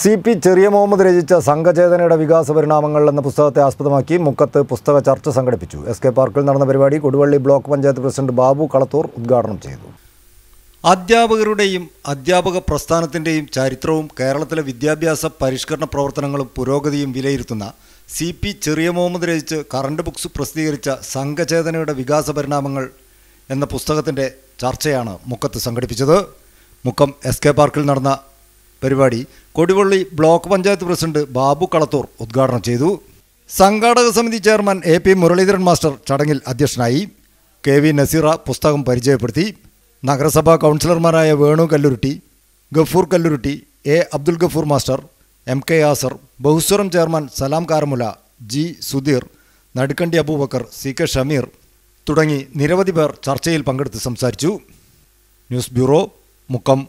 C P ചെറിയ മുഹമ്മദ് രചിച്ച സംഘചേതനയുടെ വികാസ പരിണാമങ്ങൾ എന്ന പുസ്തകത്തെ ആസ്പദമാക്കി മുക്കത്ത് പുസ്തക ചർച്ച സംഘടിപ്പിച്ചു. എസ് കെ പാർക്കിൽ നടന്ന പരിപാടി കൊടുവള്ളി ബ്ലോക്ക് പഞ്ചായത്ത് പ്രസിഡന്റ് ബാബു കളത്തൂർ ഉദ്ഘാടനം ചെയ്തു. അധ്യാപകരുടെയും അധ്യാപക പ്രസ്ഥാനത്തിന്റെയും ചരിത്രവും കേരളത്തിലെ വിദ്യാഭ്യാസ പരിഷ്കരണ പ്രവർത്തനങ്ങളും പുരോഗതിയും വിലയിരുത്തുന്ന സി പി ചെറിയ മുഹമ്മദ് രചിച്ച് കറണ്ട് ബുക്സ് പ്രസിദ്ധീകരിച്ച സംഘചേതനയുടെ വികാസ പരിണാമങ്ങൾ എന്ന പുസ്തകത്തിന്റെ ചർച്ചയാണ് മുക്കത്ത് സംഘടിപ്പിച്ചത്. മുക്കം എസ് കെ പാർക്കിൽ നടന്ന പരിപാടി. കൊടിവള്ളി ബ്ലോക്ക് പഞ്ചായത്ത് പ്രസിഡന്റ് ബാബു കളത്തൂർ ഉദ്ഘാടനം ചെയ്തു. സംഘാടക സമിതി chairman A P Muraleedharan master ചടങ്ങിൽ അധ്യക്ഷനായി കെ വി നസീറ പുസ്തകം പരിചയപ്പെടുത്തി. നഗരസഭാ കൗൺസിലർമാരായ Venu Kallurutti Gafoor Kallurutti A Abdul Gafoor master M K Asar ബഹുസ്വരം chairman Salam Karamula G Sudheer Nadukkandi Aboobacker C K Shameer തുടങ്ങി നിരവധി പേർ ചർച്ചയിൽ പങ്കെടുത്ത് സംസാരിച്ചു. News bureau Mukkam.